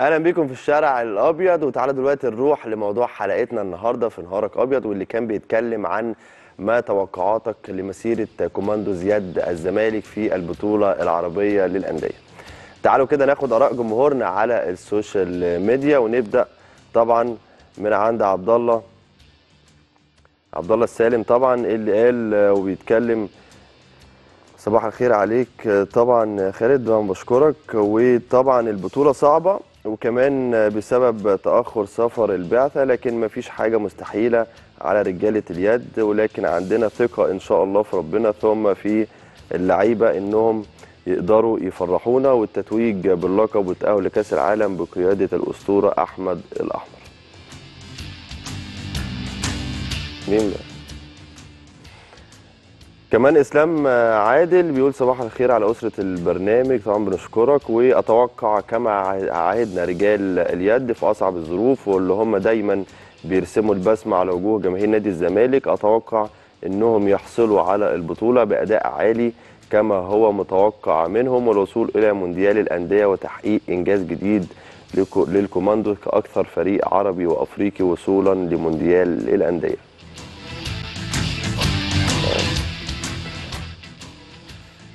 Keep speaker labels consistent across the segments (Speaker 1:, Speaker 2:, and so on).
Speaker 1: أهلا بيكم في الشارع الأبيض وتعالى دلوقتي نروح لموضوع حلقتنا النهارده في نهارك أبيض واللي كان بيتكلم عن ما توقعاتك لمسيرة كوماندوز يد الزمالك في البطولة العربية للأندية. تعالوا كده ناخد آراء جمهورنا على ال social media ونبدأ طبعا من عند عبد الله عبد الله السالم طبعا اللي قال وبيتكلم. صباح الخير عليك. طبعا خالد بشكرك. وطبعا البطولة صعبة. وكمان بسبب تأخر سفر البعثة لكن ما فيش حاجة مستحيلة على رجالة اليد ولكن عندنا ثقة إن شاء الله في ربنا ثم في اللعيبة إنهم يقدروا يفرحونا والتتويج باللقب والتاهل لكأس العالم بقيادة الأسطورة أحمد الأحمر. مين ده؟ كمان إسلام عادل بيقول صباح الخير على أسرة البرنامج. طبعا بنشكرك وأتوقع كما عهدنا رجال اليد في أصعب الظروف واللي هم دايما بيرسموا البسمة على وجوه جماهير نادي الزمالك. أتوقع إنهم يحصلوا على البطولة بأداء عالي كما هو متوقع منهم والوصول إلى مونديال الأندية وتحقيق إنجاز جديد للكوماندوز. كأكثر فريق عربي وأفريقي وصولا لمونديال الأندية.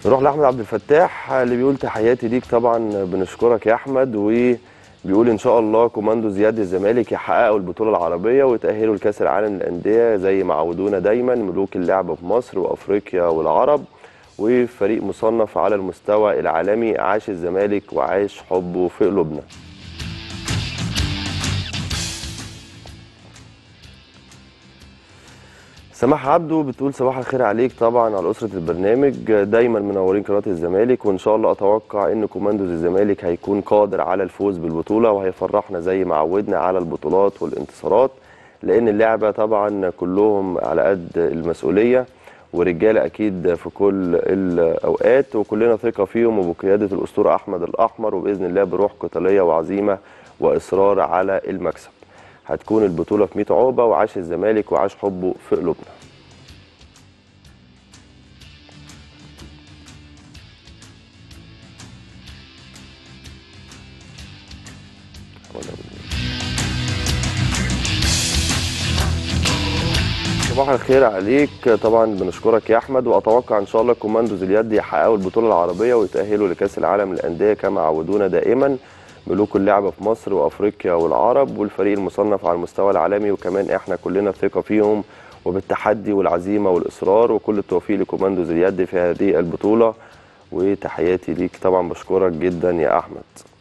Speaker 1: نروح لأحمد عبد الفتاح اللي بيقول تحياتي ليك طبعا بنشكرك يا أحمد وبيقول إن شاء الله كوماندوز يد الزمالك يحققوا البطولة العربية ويتأهلوا لكأس العالم للأندية زي ما عودونا دايما ملوك اللعبه في مصر وأفريقيا والعرب وفريق مصنف على المستوى العالمي عاش الزمالك وعاش حبه في قلوبنا. سماح عبده بتقول صباح الخير عليك طبعا على أسرة البرنامج دايما منورين قناة الزمالك وإن شاء الله أتوقع إن كوماندوز الزمالك هيكون قادر على الفوز بالبطولة وهيفرحنا زي ما عودنا على البطولات والانتصارات لأن اللعبه طبعا كلهم على قد المسؤولية ورجاله أكيد في كل الأوقات وكلنا ثقة فيهم وبقيادة الأسطورة أحمد الأحمر وبإذن الله بروح قتالية وعزيمة وإصرار على المكسب. هتكون البطولة في 100 عقبة وعاش الزمالك وعاش حبه في قلوبنا. صباح الخير عليك. طبعا بنشكرك يا أحمد وأتوقع إن شاء الله كوماندوز اليد يحققوا البطولة العربية ويتأهلوا لكأس العالم للأندية كما عودونا دائما. ملوك اللعبة في مصر وأفريقيا والعرب والفريق المصنف على المستوى العالمي وكمان إحنا كلنا ثقة فيهم وبالتحدي والعزيمة والإصرار وكل التوفيق لكوماندوز اليد في هذه البطولة. وتحياتي ليك. طبعا بشكرك جدا يا أحمد.